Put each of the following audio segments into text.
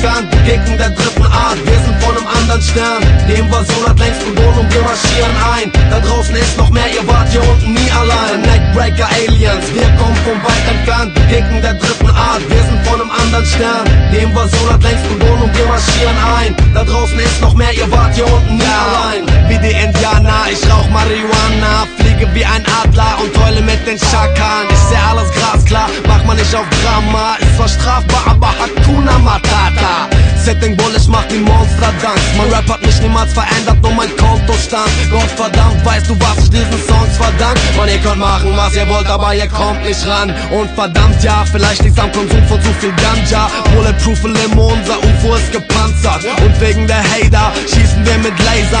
entfernt, Gegend der dritten Art, wir sind von einem anderen Stern. Die Invasion hat längst begonnen und wir marschieren ein. Da draußen ist noch mehr, ihr wart hier unten nie allein. Neckbreaker Aliens, wir kommen von weit entfernt, Gegend der dritten Art, wir sind von einem anderen Stern. Die Invasion hat längst begonnen und wir marschieren ein. Da draußen ist noch mehr, ihr wart hier unten nie allein. Wie die Indianer, ich rauch Marihuana, Setting bullish macht die Monster Dank. Mein Rap hat mich niemals verändert, nur mein Kontostand. Gott verdammt, weißt du, was ich diesen Songs verdank? Man, ihr könnt machen, was ihr wollt, aber ihr kommt nicht ran. Und verdammt, ja, vielleicht liegt's am Konsum von zu viel Ganja. Bulletproof Limo, unser UFO ist gepanzert.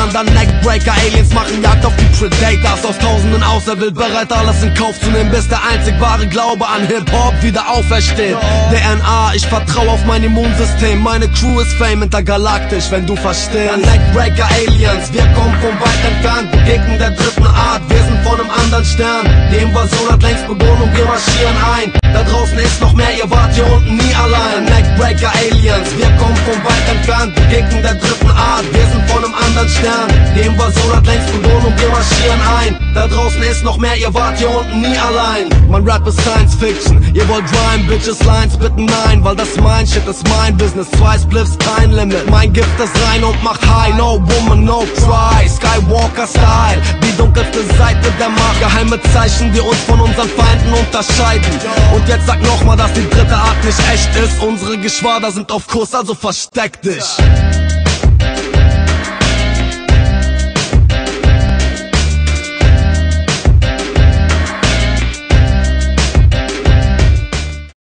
Lasern. Dann Neckbreaker, Aliens machen Jagd auf die Predators. Aus tausenden auserwählt bereit, alles in Kauf zu nehmen, bis der einzig wahre Glaube an Hip-Hop wieder aufersteht. DNA, ich vertraue auf mein Immunsystem. Meine Crew ist Fame intergalaktisch, wenn du verstehst. Dann Neckbreaker, Aliens, wir kommen von weit entfernt. Gegner der dritten Art, wir sind von einem anderen Stern. Die Invasion hat längst begonnen und wir marschieren ein. Da draußen ist noch mehr, ihr wart hier unten nie allein. Neckbreaker, Aliens, wir kommen von weit entfernt. Gegner der dritten Stern. Die Invasion hat längst begonnen und wir marschieren ein. Da draußen ist noch mehr, ihr wart hier unten nie allein. Mein Rap ist Science Fiction, ihr wollt Rhyme, Bitches, Lines, bitte nein, weil das mein Shit ist mein Business. Zwei Spliffs, kein Limit. Mein Gift ist rein und macht high, no woman, no cry. Skywalker Style, die dunkelste Seite der Macht. Geheime Zeichen, die uns von unseren Feinden unterscheiden. Und jetzt sag nochmal, dass die dritte Art nicht echt ist. Unsere Geschwader sind auf Kurs, also versteck dich.